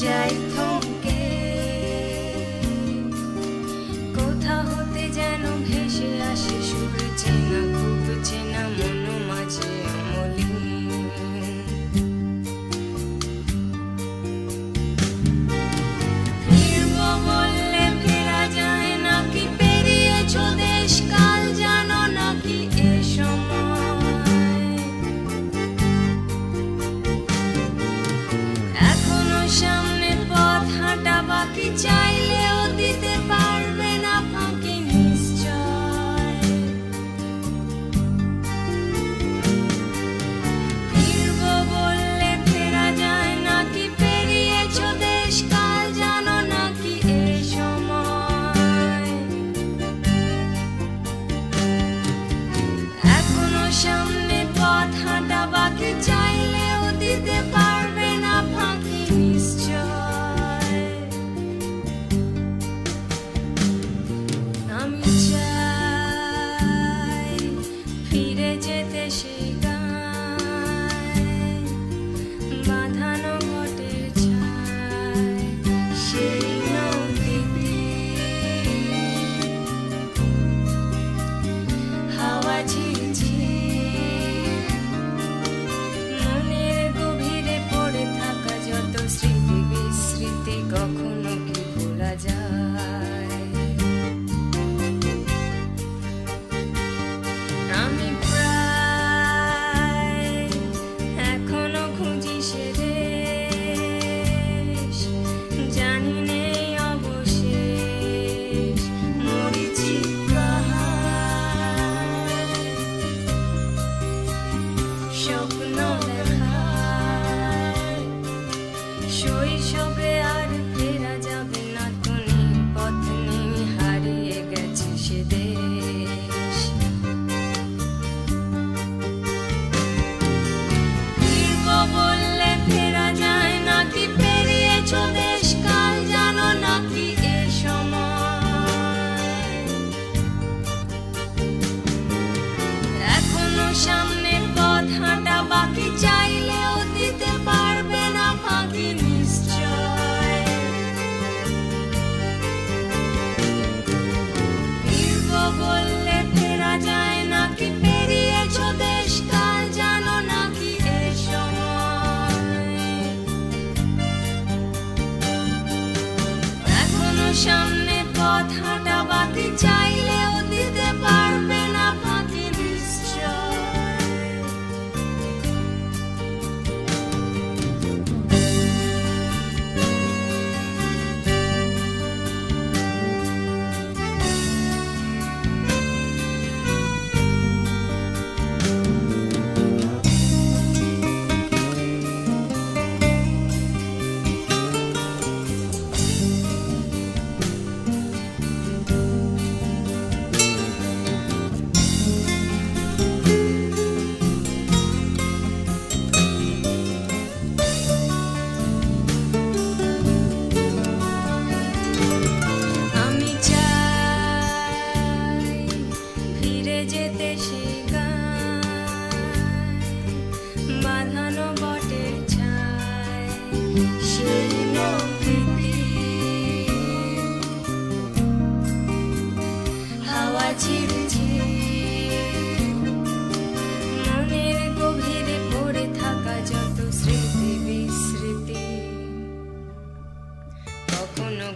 dài thôi. স্মৃতি বিস্মৃতি কখনো কি ভোলা যায়?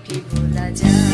皮肤的家。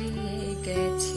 হারিয়ে গেছে